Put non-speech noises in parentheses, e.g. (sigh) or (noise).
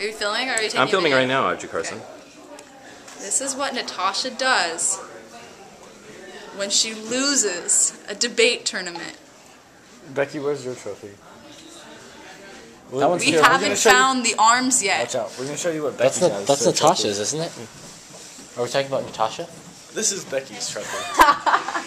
Are you filming or are you taking I'm filming right now, Audrey Carson. This is what Natasha does when she loses a debate tournament. Becky, where's your trophy? That one's We here. Haven't found the arms yet. Watch out. We're gonna show you what That's Becky that's trophy. Natasha's, isn't it? Are we talking about Natasha? This is Becky's trophy. (laughs)